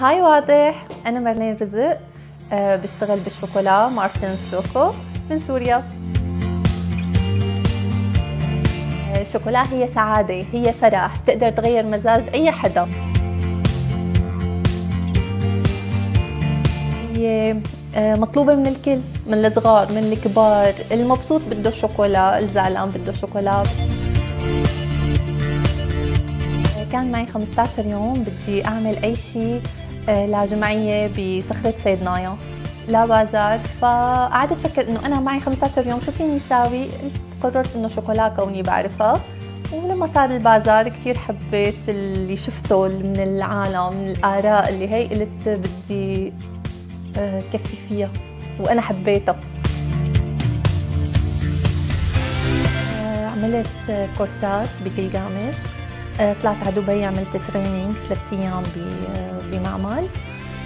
هاي واضح. أنا مارلين رزق أه بشتغل بالشوكولا مارتنز شوكو من سوريا. الشوكولا آه، هي سعادة هي فرح بتقدر تغير مزاج أي حدا. هي آه، مطلوبة من الكل من الصغار من الكبار. المبسوط بده شوكولا الزعلان بده شوكولا. كان معي 15 يوم بدي أعمل أي شيء آه، لجمعيه بصخرة سيدنايا لا بازار. فقعدت أفكر إنه أنا معي 15 يوم شو فيني اساوي قلت قررت إنه شوكولا كوني بعرفها. ولما صار البازار كثير حبيت اللي شفته من العالم من الآراء اللي هي قلت بدي آه، كفي فيها. وأنا حبيتها. آه، عملت كورسات بكلجامش آه، طلعت على دبي عملت تريننج ثلاث أيام بمعمل.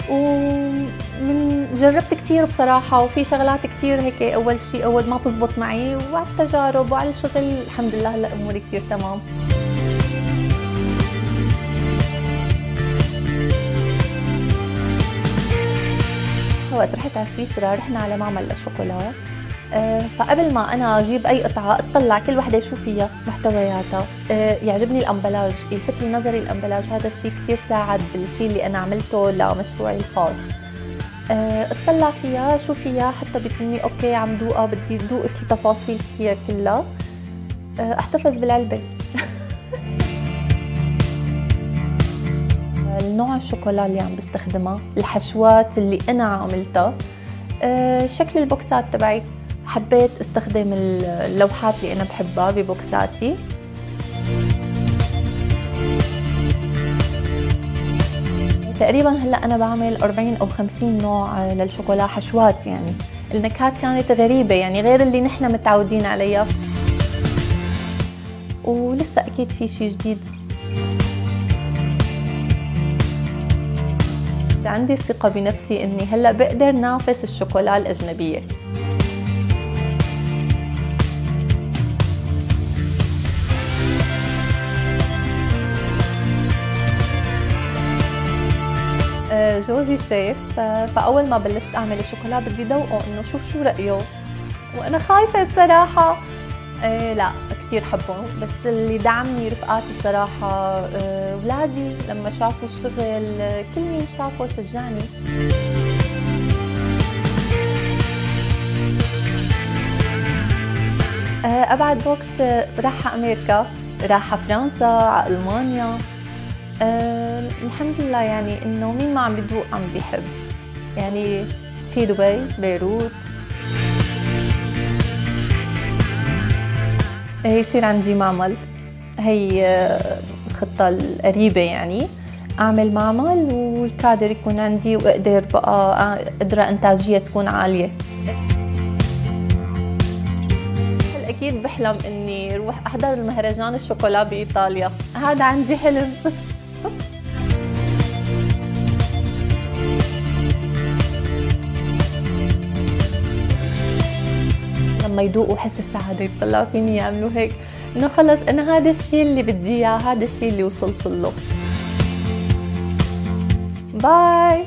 ومن جربت كثير بصراحة وفي شغلات كثير هيك أول شيء أول ما تزبط معي وعلى التجارب وعلى الشغل الحمد لله هلا أموري كثير تمام. وقت رحت على سويسرا رحنا على معمل للشوكولا. آه، فقبل ما أنا أجيب أي قطعة أطلع كل وحدة شو فيها محتوياتها. آه، يعجبني الأمبلاج يلفت لي نظري الأمبلاج هذا الشيء كثير ساعد بالشيء اللي أنا عملته لمشروعي الخاص آه، أطلع فيها شو فيها؟ حتى بتمني أوكي عم دوقها بدي دوق التفاصيل فيها كلها. أحتفظ بالعلبة. النوع الشوكولا اللي عم بستخدمها الحشوات اللي أنا عملتها. شكل البوكسات تبعي. حبيت استخدم اللوحات اللي أنا بحبها ببوكساتي. تقريبا هلأ أنا بعمل 40 أو 50 نوع للشوكولا حشوات يعني. النكهات كانت غريبة يعني غير اللي نحن متعودين عليها. ولسه أكيد في شيء جديد. عندي ثقة بنفسي إني هلأ بقدر نافس الشوكولا الأجنبية. جوزي شاف فأول ما بلشت أعمل الشوكولا بدي ذوقه انه شوف شو رأيه. وأنا خايفة الصراحة. إيه لا كثير حبهم بس اللي دعمني رفقاتي الصراحة إيه اولادي لما شافوا الشغل كل مين شافه شجعني. إيه أبعد بوكس راح أمريكا راح فرنسا ألمانيا. أه الحمد لله يعني إنه مين ما عم بدوق عم بيحب. يعني في دبي بيروت. يصير عندي معمل. هي الخطة القريبة يعني. أعمل معمل والكادر يكون عندي وأقدر بقى قدرة إنتاجية تكون عالية. أكيد بحلم إني روح أحضر المهرجان الشوكولا بإيطاليا. هذا عندي حلم. لما يذوقوا حس السعادة يطلعوا فيني يعملوا هيك. إنه خلص أنا هذا الشيء اللي بدي إياه هذا الشيء اللي وصلت له. باي